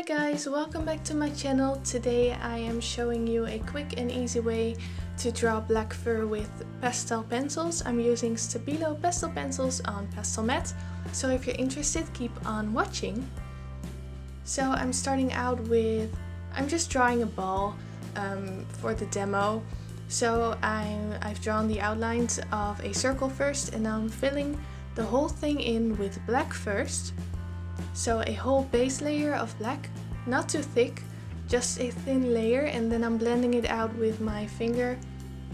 Hi guys, welcome back to my channel. Today I am showing you a quick and easy way to draw black fur with pastel pencils. I'm using Stabilo pastel pencils on Pastelmat, so if you're interested keep on watching. So I'm starting out with, I'm just drawing a ball um, for the demo. So I'm, I've drawn the outlines of a circle first and now I'm filling the whole thing in with black first. So a whole base layer of black, not too thick, just a thin layer and then I'm blending it out with my finger.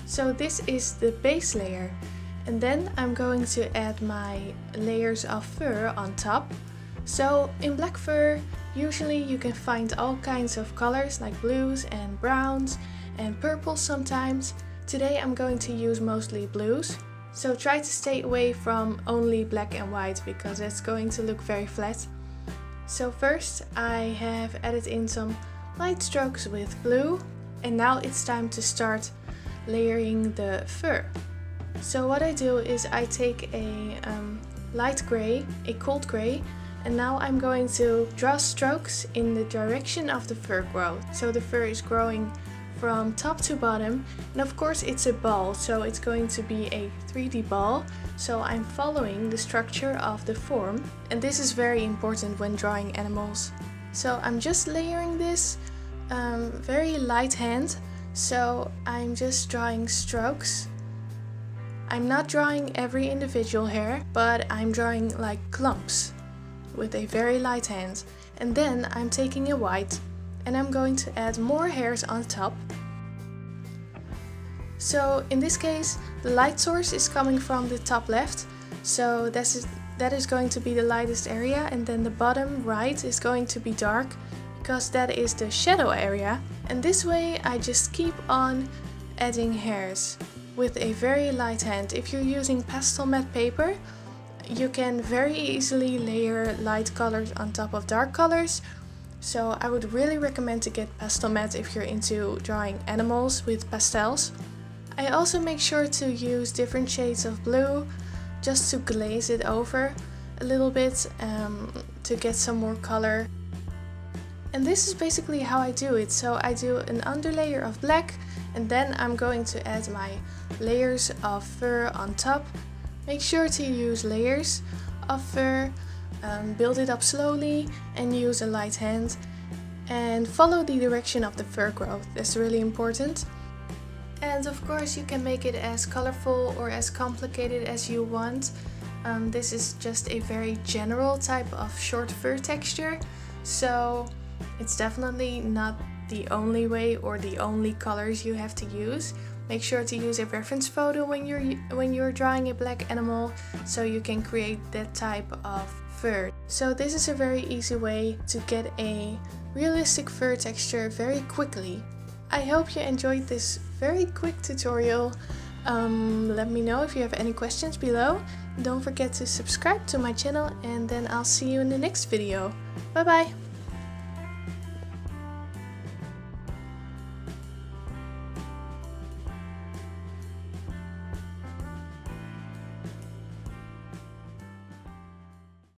So this is the base layer. And then I'm going to add my layers of fur on top. So in black fur, usually you can find all kinds of colors like blues and browns and purples sometimes. Today I'm going to use mostly blues. So try to stay away from only black and white because it's going to look very flat. So first I have added in some light strokes with blue and now it's time to start layering the fur. So what I do is I take a um, light gray, a cold gray, and now I'm going to draw strokes in the direction of the fur growth. So the fur is growing from top to bottom and of course it's a ball so it's going to be a 3D ball so I'm following the structure of the form and this is very important when drawing animals. So I'm just layering this um, very light hand so I'm just drawing strokes. I'm not drawing every individual hair but I'm drawing like clumps with a very light hand and then I'm taking a white and I'm going to add more hairs on top. So in this case the light source is coming from the top left so this is, that is going to be the lightest area and then the bottom right is going to be dark because that is the shadow area and this way I just keep on adding hairs with a very light hand. If you're using Pastelmat paper you can very easily layer light colors on top of dark colors so I would really recommend to get Pastelmat if you're into drawing animals with pastels. I also make sure to use different shades of blue just to glaze it over a little bit um, to get some more color. And this is basically how I do it. So I do an underlayer of black and then I'm going to add my layers of fur on top. Make sure to use layers of fur um, build it up slowly and use a light hand and follow the direction of the fur growth, that's really important. And of course you can make it as colorful or as complicated as you want. Um, this is just a very general type of short fur texture, so it's definitely not the only way or the only colors you have to use. Make sure to use a reference photo when you're when you're drawing a black animal so you can create that type of fur. So this is a very easy way to get a realistic fur texture very quickly. I hope you enjoyed this very quick tutorial. Um, let me know if you have any questions below. Don't forget to subscribe to my channel and then I'll see you in the next video. Bye bye!